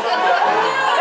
Yeah.